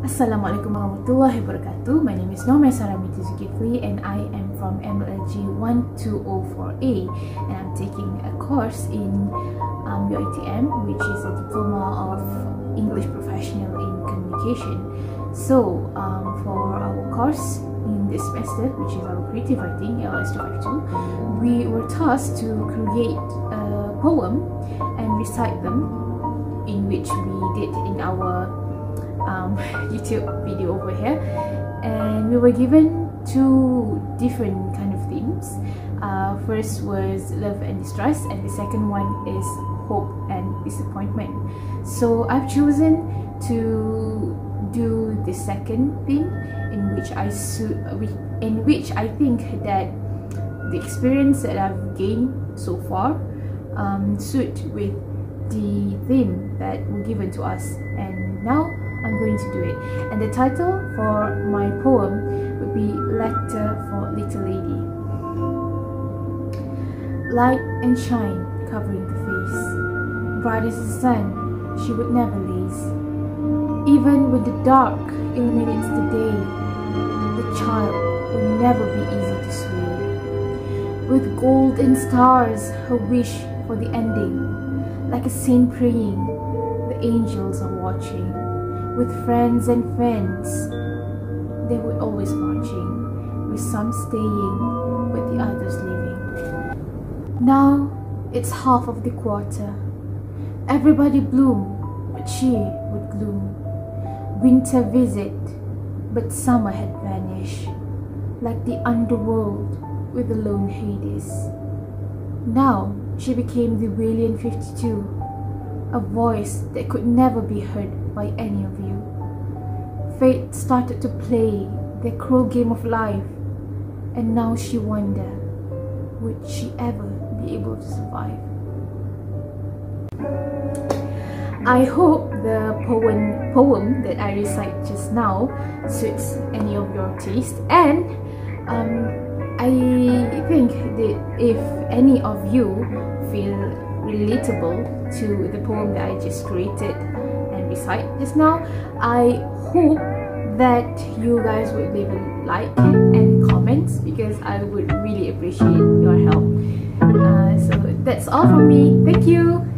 Assalamualaikum warahmatullahi wabarakatuh. My name is Noor Maisara binti Zulkifli and I am from MLG 1204A and I'm taking a course in um, UITM which is a Diploma of English Professional in Communication. So um, for our course in this semester which is our creative writing ALS252 we were tasked to create a poem and recite them in which we did in our um, YouTube video over here. And we were given two different kind of themes. Uh, first was love and distress and the second one is hope and disappointment. So I've chosen to do the second theme in which I in which I think that the experience that I've gained so far um, suit with the theme that were given to us and now I'm going to do it. And the title for my poem would be Letter for Little Lady. Light and shine covering the face, bright as the sun, she would never laze. Even when the dark illuminates the day, the child will never be easy to sway. With gold and stars, her wish for the ending, like a saint praying, the angels are watching with friends and friends. They were always marching, with some staying, with the others leaving. Now it's half of the quarter. Everybody bloom, but she would gloom. Winter visit, but summer had vanished, like the underworld with the lone Hades. Now she became the William 52 a voice that could never be heard by any of you. Fate started to play the cruel game of life, and now she wondered would she ever be able to survive? I hope the poem poem that I recite just now suits any of your taste and um, I think that if any of you feel relatable to the poem that I just created and recite just now. I hope that you guys would leave a like and comments because I would really appreciate your help. Uh, so that's all from me. Thank you.